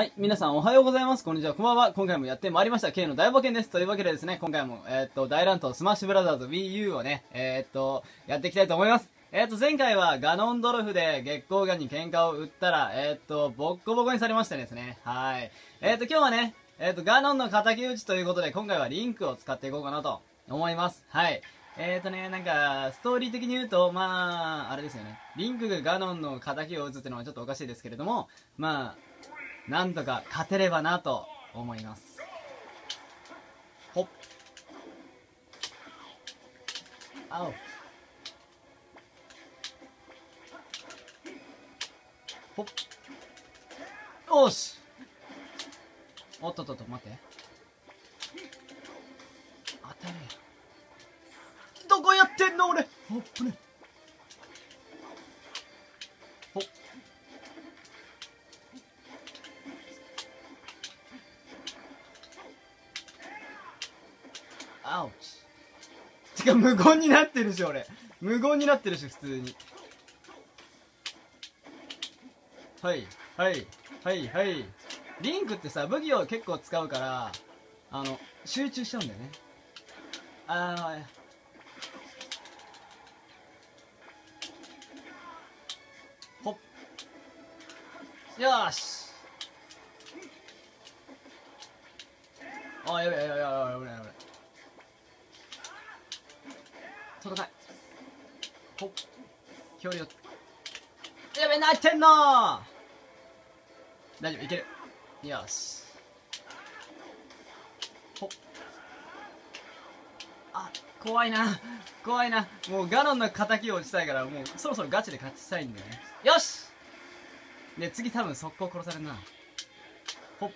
はい、皆さんおはようございます。こんにちは、こんばんは。今回もやってまいりました。K の大冒険です。というわけでですね、今回も、えーっと、大乱闘スマッシュブラザーズ Wii U をね、えーっと、やっていきたいと思います。えーっと、前回はガノンドルフで月光ガに喧嘩を売ったら、えーっと、ボッコボコにされましてですね。はい。えーっと、今日はね、えーっと、ガノンの敵討ちということで、今回はリンクを使っていこうかなと思います。はい。えーとね、なんか、ストーリー的に言うと、まあ、あれですよね。リンクがガノンの敵を討つっていうのはちょっとおかしいですけれども、まあ、なんとか勝てればなと思います。ほっ。あお。ほっ。よしおっとっとっと、待って。当たれ。どこやってんの俺ほっぶね。無言になってるし俺。無言になってるし普通に。はい、はい、はい、はい。リンクってさ、武器を結構使うから、あの、集中しちゃうんだよね。あー、ほっ。よし。あー、やべやべやべやべやべやべ。戦い。ほっ。距離を。やべ、なってんの大丈夫、いける。よし。ほっ。あ、怖いな。怖いな。もうガノンの敵を打ちたいから、もうそろそろガチで勝ちたいんだよね。よしで、次多分速攻殺されるな。ほっ。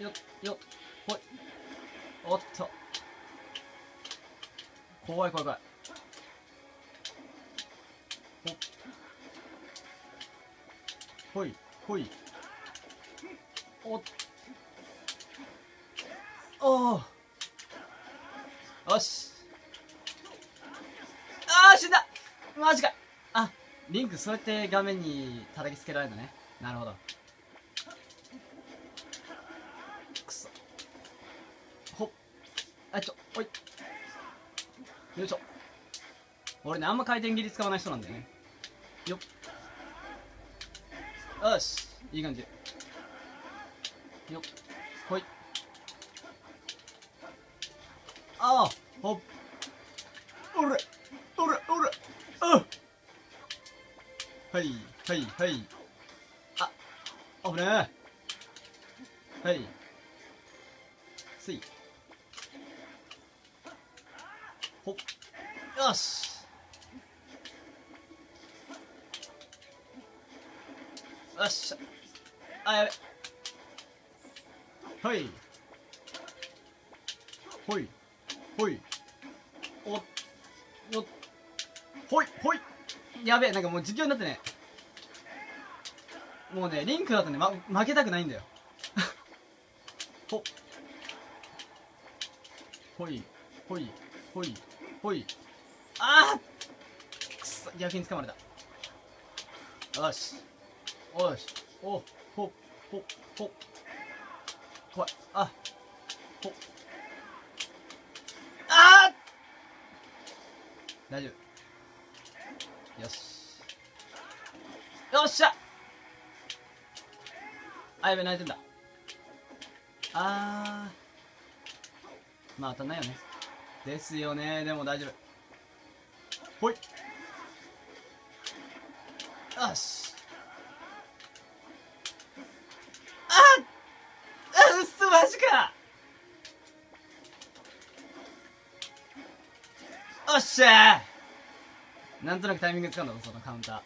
よっ、よっ、ほい。おっと。怖い怖い怖い。ほ。ほい、ほい。おっ。お。よし。あー、死んだマジかあ、リンクそうやって画面に叩きつけられるのね。なるほど。くそ。ほっ。あ、ちょ、おい。よいしょ。俺ね、あんま回転切り使わない人なんだよね。よっ。よし。いい感じ。よっ。ほい。ああ、ほっ。おれ、おれ、おれ、あはい、はい、はい。あ、危ねえ。はい。ほっ。よし。よっしゃ。あ、やべ。はい。ほい。ほい。およっ。ほい、ほい。やべえ、なんかもう実況になってね。もうね、リンクだとね、ま、負けたくないんだよ。ほ。ほい、ほい、ほい、ほい。ああくそ、逆に掴まれた。よし。よし。お、ほ、ほ、ほ。怖い。あ、ほ。あー大丈夫。よし。よっしゃあ、やべ、泣いてんだ。あー。まあ当たんないよね。ですよね。でも大丈夫。ほい。よし。ああうっそ、マジかおっしゃーなんとなくタイミングつかんだぞ、そのカウンター。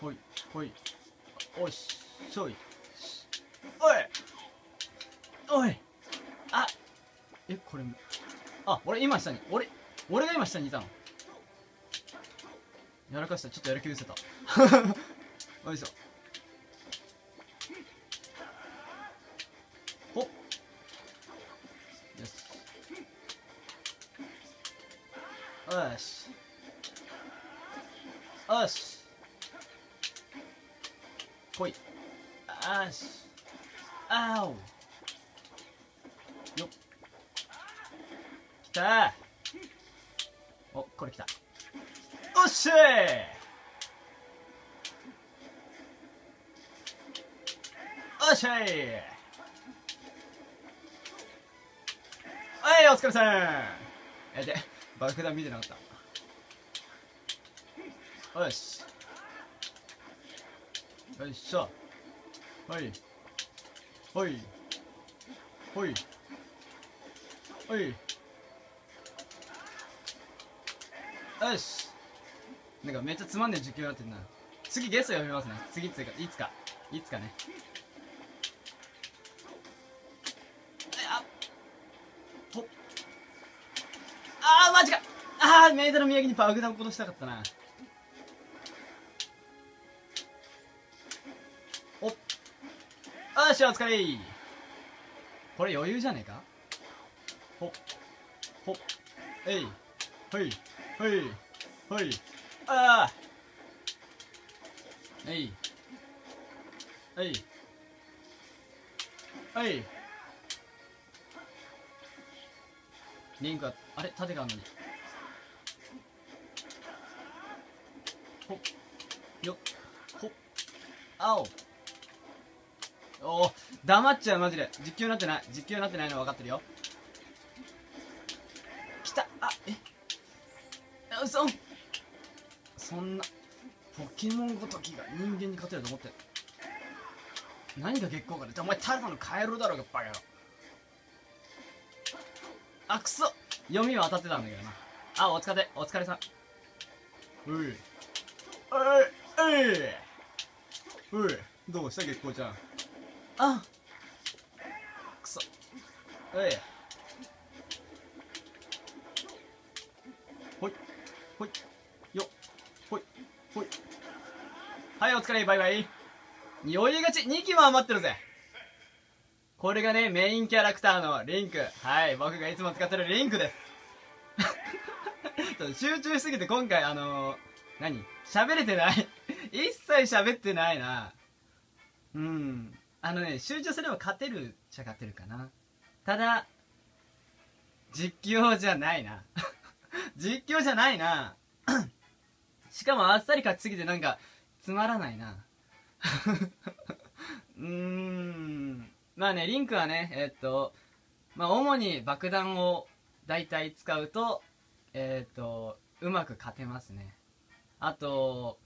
ほい、ほい。おいし、しょい。おいおいあえ、これ、あ、俺今下に、俺、俺が今下にいたの。やらかした、ちょっとやる気失せた。よいしょ。ほっ。よし。よし。よし。ほいあーしあおよっきた。おこれきた。おっしゃおっしゃい。はいお疲れさん。えで爆弾見てなかった。よし。よいしょ。はい。ほい。ほい。ほい。よし。なんかめっちゃつまんでる実況になってるな。次ゲスト呼びますね。次っつうかいつか。いつかね。あほあーマジか。あーメイドの宮城に爆弾落としたかったな。およしお疲れ。これ余裕じゃねえか？ほっ。ほっ。えい。ほい。ほい。ほい。ああえい。えい。えい。リンクはあれ縦があんのにほっ。よっ。ほっ。あおおお黙っちゃうマジで。実況になってない。実況になってないの分かってるよ嘘。そんなポケモンごときが人間に勝てると思ってる何が月光かでお前ただのカエルだろうがバカ野郎。あくそ。読みは当たってたんだけどな。あお疲れ。お疲れさん。うい。おい。おい。おい。どうした月光ちゃん？あくそ。おいほいほい。よほい。ほい。はいお疲れ。バイバイ。余裕勝ち。2機も余ってるぜ。これがねメインキャラクターのリンク。はい僕がいつも使ってるリンクです。ちょっと集中しすぎて今回あのー、何？喋れてない。一切喋ってないな。うん。あのね集中すれば勝てるっちゃ勝てるかな。ただ実況じゃないな。実況じゃないな。しかもあっさり勝ちすぎてなんかつまらないな。うーん。まあねリンクはねえっとまあ主に爆弾を大体使うとえっとうまく勝てますね。あと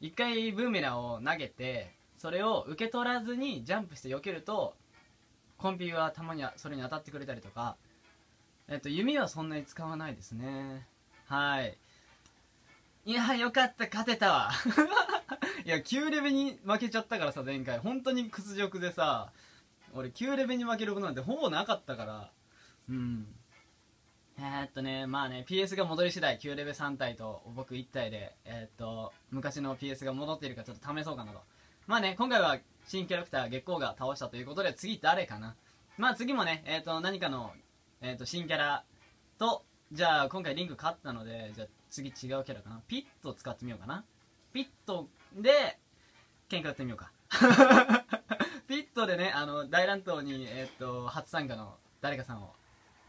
一回ブーメランを投げてそれを受け取らずにジャンプして避けるとコンピはたまにはそれに当たってくれたりとかえっと弓はそんなに使わないですね。はい。いやよかった勝てたわ。いや9レベルに負けちゃったからさ前回。本当に屈辱でさ俺9レベルに負けることなんてほぼなかったから。うん。えー、っとねまあね PS が戻り次第9レベル3体と僕1体でえー、っと昔の PS が戻っているかちょっと試そうかなと。まあね今回は新キャラクター月光が倒したということで次誰かな。まあ次もねえー、っと何かの、えっと新キャラとじゃあ今回リンク勝ったのでじゃあ次違うキャラかな？ピット使ってみようかな？ピットで喧嘩やってみようか。ピットでねあの大乱闘に、えー、と初参加の誰かさんを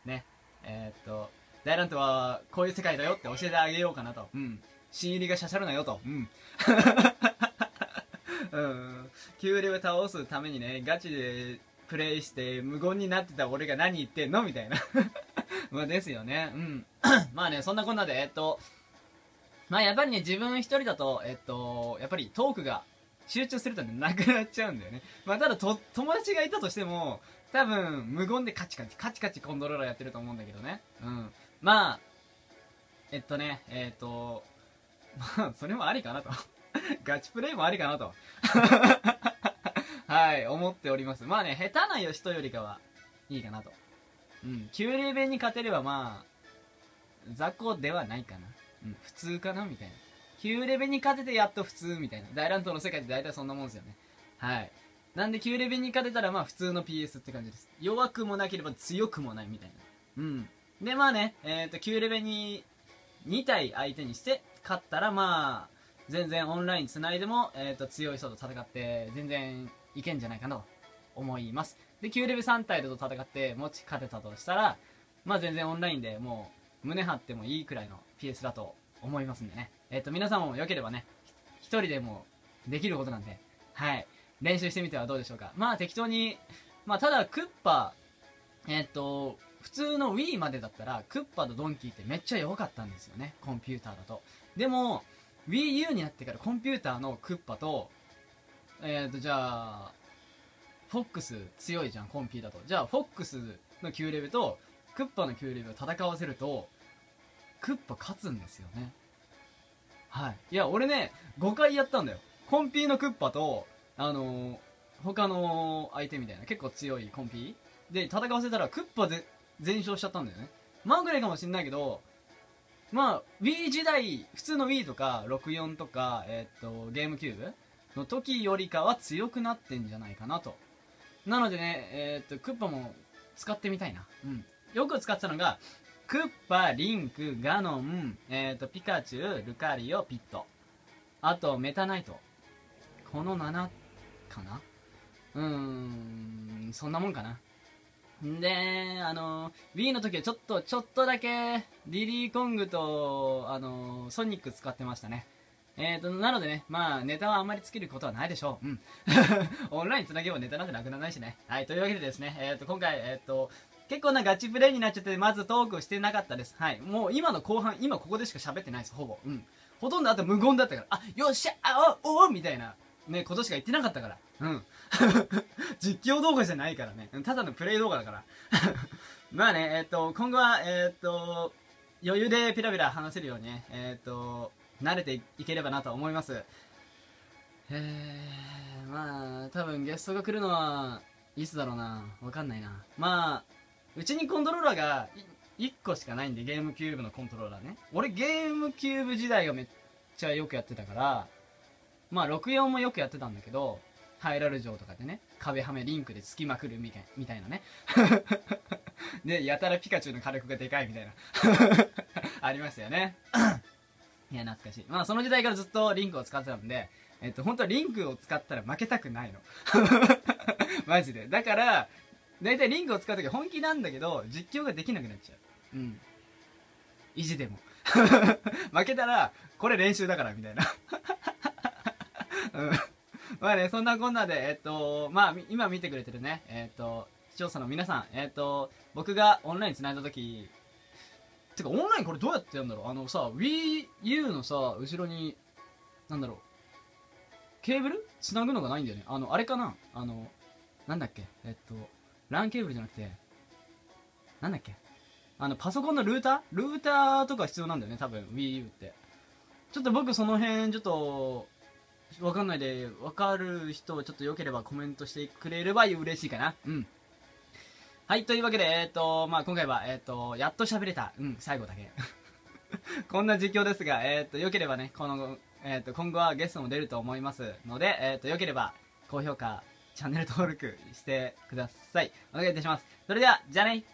ねえー、っと大乱闘はこういう世界だよって教えてあげようかなと。うん。新入りがしゃしゃるなよと。うん。うん。9レベル倒すためにねガチでプレイして無言になってた俺が何言ってんのみたいな。まあですよね。うん。まあねそんなこんなでえっとまあやっぱりね自分一人だとえっとやっぱりトークが集中するとねなくなっちゃうんだよね。まあただと友達がいたとしても多分無言でカチカチカチカチコントローラーやってると思うんだけどねうんまあえっとねえっとまあそれもありかなとガチプレイもありかなとはい思っております。まあね下手な人よりかはいいかなと。うん9レベルに勝てればまあ雑魚ではないかな。うん普通かなみたいな。9レベルに勝ててやっと普通みたいな。大乱闘の世界って大体そんなもんですよね。はい。なんで9レベルに勝てたらまあ普通の PS って感じです。弱くもなければ強くもないみたいな。うん。でまあねえっ、ー、と9レベルに2体相手にして勝ったらまあ全然オンラインつないでも、えっ、と、強い人と戦って、全然いけんじゃないかなと思います。で、9レベル3体と戦って、もし勝てたとしたら、まあ全然オンラインでもう、胸張ってもいいくらいの PS だと思いますんでね。えっ、と、皆さんも良ければね、一人でもできることなんで、はい。練習してみてはどうでしょうか。まあ適当に、まあただクッパ、えっ、と、普通の Wii までだったら、クッパとドンキーってめっちゃ良かったんですよね。コンピューターだと。でも、Wii U になってからコンピューターのクッパと、えっ、と、じゃあ、フォックス強いじゃん、コンピーだと。じゃあ、フォックスの9レベルと、クッパの9レベルを戦わせると、クッパ勝つんですよね。はい。いや、俺ね、5回やったんだよ。コンピーのクッパと、あのー、他の相手みたいな、結構強いコンピーで戦わせたら、クッパで全勝しちゃったんだよね。まぐれかもしんないけど、まあ、Wii 時代、普通の Wii とか、64とか、えー、っと、ゲームキューブの時よりかは強くなってんじゃないかなと。なのでね、えー、っと、クッパも使ってみたいな。うん。よく使ってたのが、クッパ、リンク、ガノン、えっ、と、ピカチュウ、ルカリオ、ピット。あと、メタナイト。この7かな？うーん、そんなもんかな。で、あの、Wii の時はちょっと、ちょっとだけ、リリーコングと、あの、ソニック使ってましたね。えーと、なのでね、まあ、ネタはあんまり尽きることはないでしょう。うん。オンラインつなげばネタなんてなくならないしね。はい、というわけでですね、えーと、今回、えーと、結構なガチプレイになっちゃって、まずトークしてなかったです。はい。もう今の後半、今ここでしか喋ってないです、ほぼ。うん。ほとんどあと無言だったから、あ、よっしゃ、あ、お、おみたいな、ね、ことしか言ってなかったから。うん。実況動画じゃないからね。ただのプレイ動画だから。まあね、えっ、と、今後は、えっ、と、余裕でピラピラ話せるようにね、えっ、と、慣れていければなと思います。え、まあ、多分ゲストが来るのは、いつだろうな。わかんないな。まあ、うちにコントローラーが1個しかないんで、ゲームキューブのコントローラーね。俺ゲームキューブ時代がめっちゃよくやってたから、まあ64もよくやってたんだけど、ハイラル城とかでね、壁はめリンクで突きまくるみたいみたいなね。で、やたらピカチュウの火力がでかいみたいな。ありましたよね。いや、懐かしい。まあその時代からずっとリンクを使ってたんで、えっと、本当はリンクを使ったら負けたくないの。マジで。だから、大体リンクを使うとき本気なんだけど、実況ができなくなっちゃう。うん。意地でも。負けたら、これ練習だから、みたいな。うん。まあね、そんなこんなで、えっと、まあ、今見てくれてるね、えっと、視聴者の皆さん、えっと、僕がオンライン繋いだとき、てか、オンラインこれどうやってやるんだろう？あのさ、Wii U のさ、後ろに、なんだろう、ケーブル？繋ぐのがないんだよね。あの、あれかな？あの、なんだっけ？えっと、LAN ケーブルじゃなくて、なんだっけ？あの、パソコンのルーター？ルーターとか必要なんだよね、多分、Wii U って。ちょっと僕その辺、ちょっと、わかんないで、わかる人、ちょっと良ければコメントしてくれれば嬉しいかな。うん。はい、というわけで、えっ、ー、と、まあ今回は、えっ、ー、と、やっと喋れた。うん、最後だけ。こんな実況ですが、えっ、ー、と、良ければね、この、えっ、と、今後はゲストも出ると思いますので、えっ、と、良ければ、高評価、チャンネル登録してください。お願いいたします。それでは、じゃあね